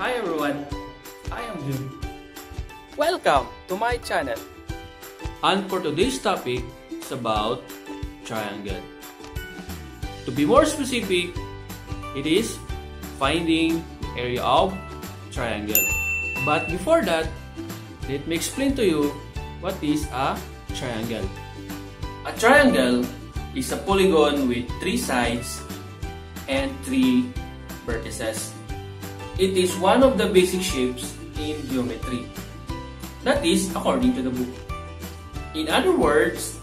Hi everyone, I am Jun. Welcome to my channel. And for today's topic, it's about triangle. To be more specific, it is finding area of triangle. But before that, let me explain to you what is a triangle. A triangle is a polygon with three sides and three vertices. It is one of the basic shapes in geometry. That is according to the book. In other words,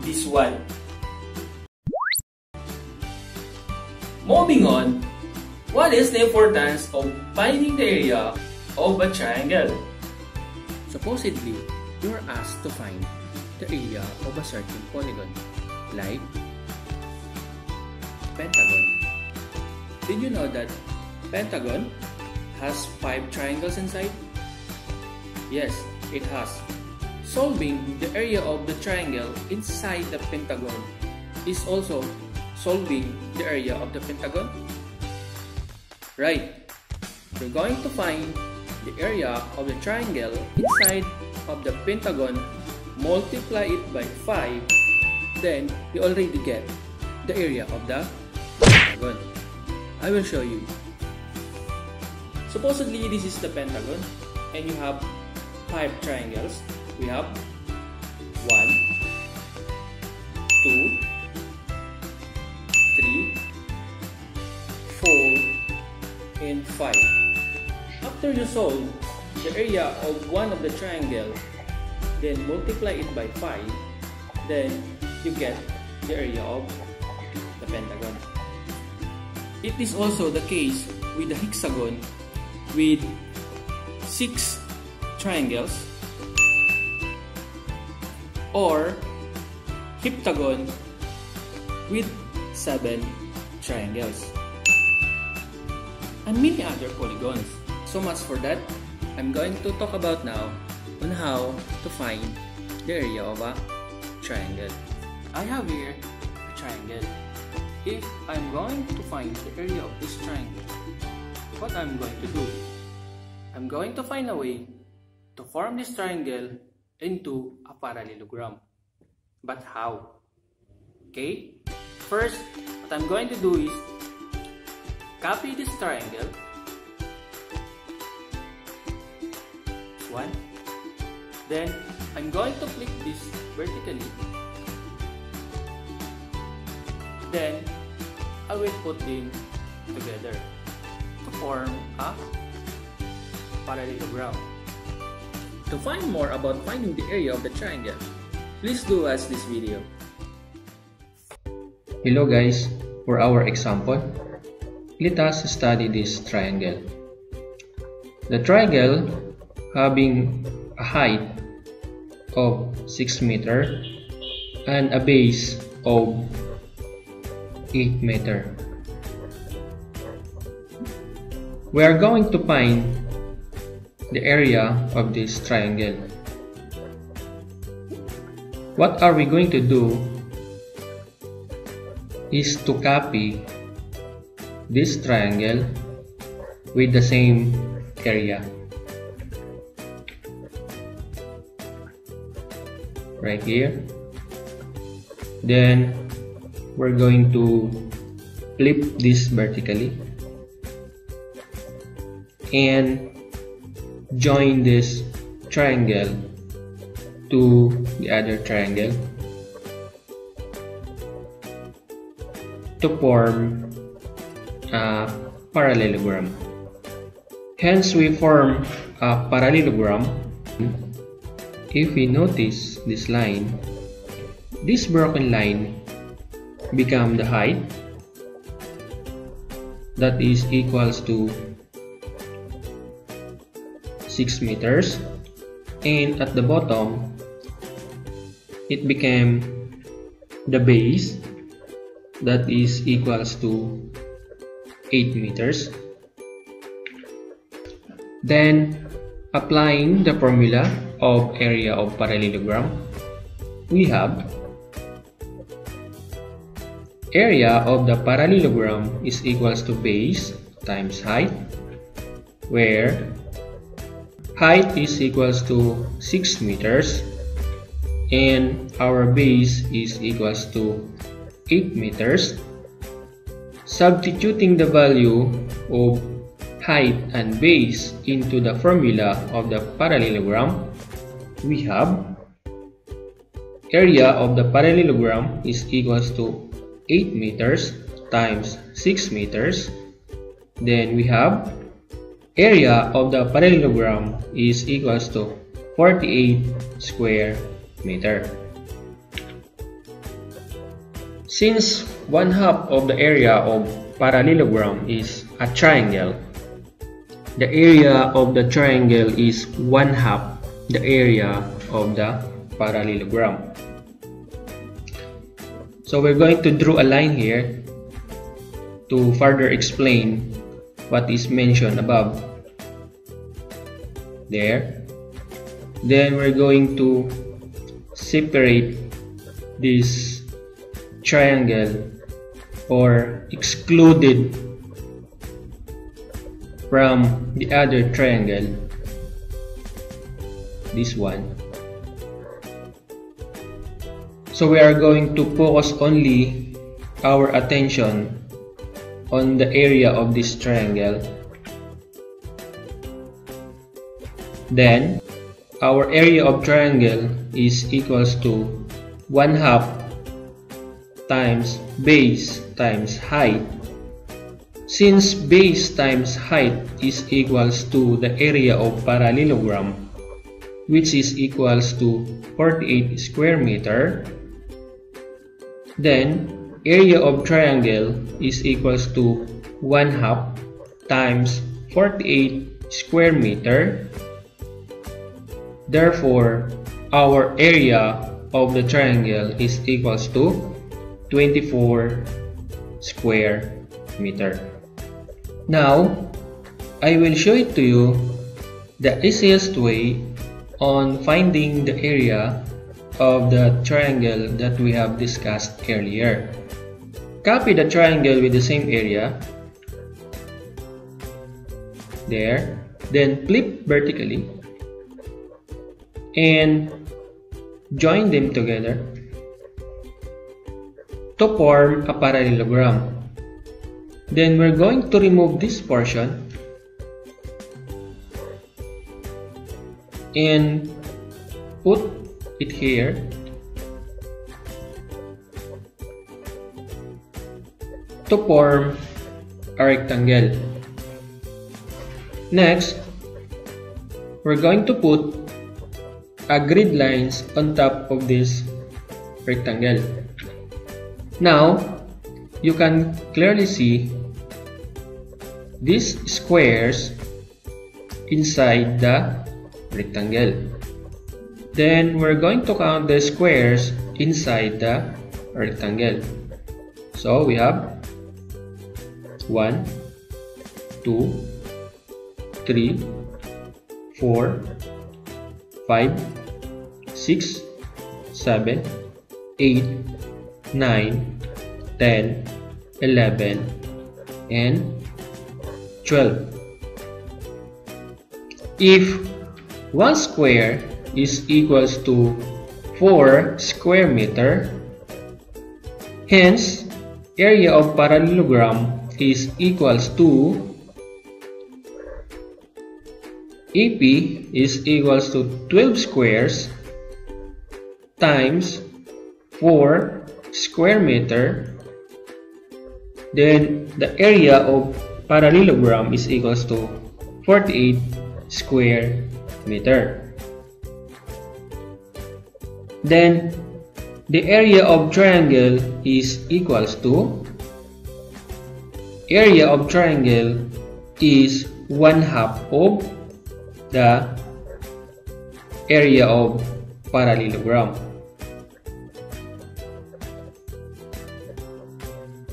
this one. Moving on, what is the importance of finding the area of a triangle? Supposedly, you are asked to find the area of a certain polygon, like pentagon. Did you know that pentagon has five triangles inside? Yes, it has. Solving the area of the triangle inside the pentagon is also solving the area of the pentagon? Right. We're going to find the area of the triangle inside of the pentagon, multiply it by 5, then we already get the area of the pentagon. I will show you. Supposedly this is the pentagon and you have 5 triangles. We have 1, 2, 3, 4, and 5. After you solve the area of one of the triangle, then multiply it by 5, then you get the area of the pentagon. It is also the case with the hexagon with 6 triangles or heptagon with 7 triangles and many other polygons. So much for that. I'm going to talk about now on how to find the area of a triangle. I have here a triangle. If I'm going to find the area of this triangle, what I'm going to do? I'm going to find a way to form this triangle into a parallelogram. But how? Okay, first what I'm going to do is copy this triangle one then I'm going to flip this vertically then I will put them together to form a parallelogram to find more about finding the area of the triangle please do watch this video Hello guys, for our example, let us study this triangle. The triangle having a height of 6 meter and a base of 8 meter. We are going to find the area of this triangle. What are we going to do is to copy this triangle with the same area. Right here. Then we're going to flip this vertically and join this triangle to the other triangle to form a parallelogram. Hence, we form a parallelogram. If we notice this line, this broken line become the height that is equals to 6 meters and at the bottom it became the base that is equals to 8 meters. Then, applying the formula of area of parallelogram, we have area of the parallelogram is equals to base times height where height is equals to 6 meters and our base is equals to 8 meters. Substituting the value of height and base into the formula of the parallelogram we have area of the parallelogram is equals to 8 meters times 6 meters then we have area of the parallelogram is equals to 48 square meter. Since one half of the area of parallelogram is a triangle, the area of the triangle is one half the area of the parallelogram. So we're going to draw a line here to further explain what is mentioned above. There. Then we're going to separate this triangle or excluded from the other triangle this one so we are going to focus only our attention on the area of this triangle. Then our area of triangle is equals to 1 half times base times height. Since base times height is equals to the area of parallelogram which is equals to 48 square meter then area of triangle is equals to 1 half times 48 square meter. Therefore, our area of the triangle is equals to 24 square meter. Now, I will show it to you the easiest way on finding the area of the triangle that we have discussed earlier. Copy the triangle with the same area. There. Then flip vertically. And join them together to form a parallelogram. Then we're going to remove this portion and put it here to form a rectangle. Next, we're going to put a grid lines on top of this rectangle. Now, you can clearly see these squares inside the rectangle. Then we're going to count the squares inside the rectangle. So we have 1 2 3 4 5 6 7 8 9 10 11 and 12 if one square is equals to 4 square meter. Hence area of parallelogram is equals to AP is equals to 12 squares times 4 square meter. Then the area of parallelogram is equals to 48 square meter then the area of triangle is equals to area of triangle is one half of the area of parallelogram.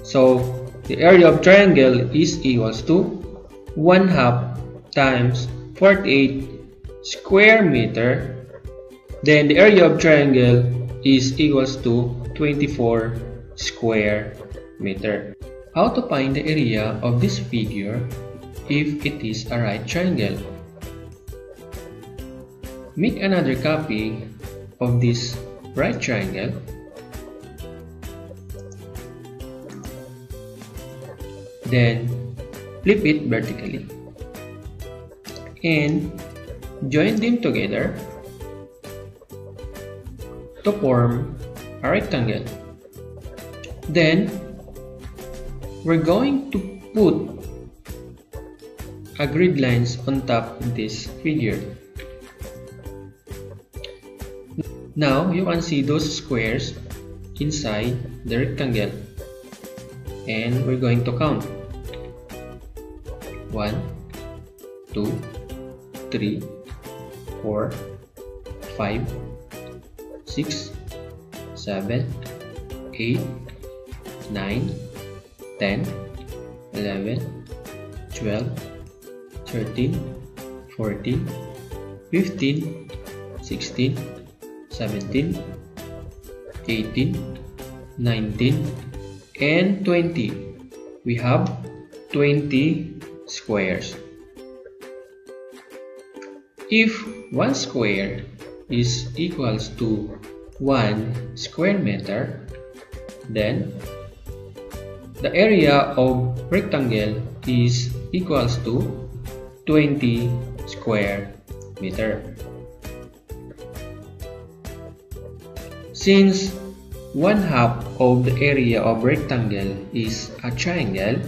So the area of triangle is equals to 1 half times 48 square meter then the area of triangle is equals to 24 square meter. how to find the area of this figure if it is a right triangle. Make another copy of this right triangle then flip it vertically and join them together to form. A rectangle then we're going to put a grid lines on top of this figure. Now you can see those squares inside the rectangle. And we're going to count. 1 2 3 4 5 6 7 8 9 10 11 12 13 14 15 16 17, 18, 19, and 20. We have 20 squares. If 1 square is equals to 1 square meter, then the area of rectangle is equals to 20 square meter. Since one half of the area of rectangle is a triangle,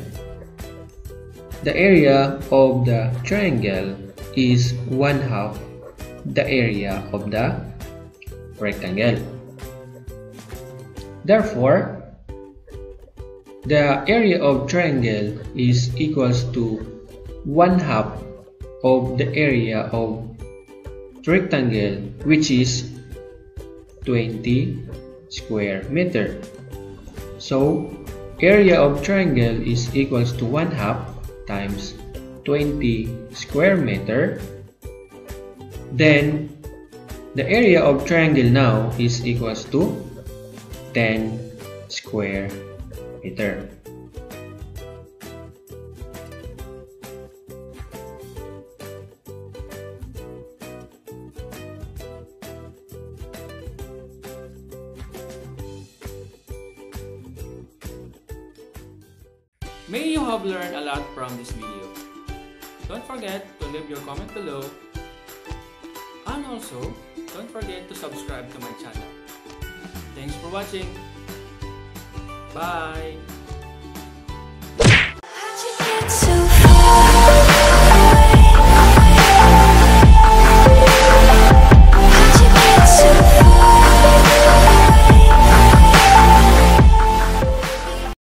the area of the triangle is one half the area of the rectangle. Therefore, the area of triangle is equals to one half of the area of rectangle which is 20 square meter. So, area of triangle is equals to 1 half times 20 square meter. Then, the area of triangle now is equals to 10 square meter. May you have learned a lot from this video. Don't forget to leave your comment below. And also, don't forget to subscribe to my channel. Thanks for watching. Bye!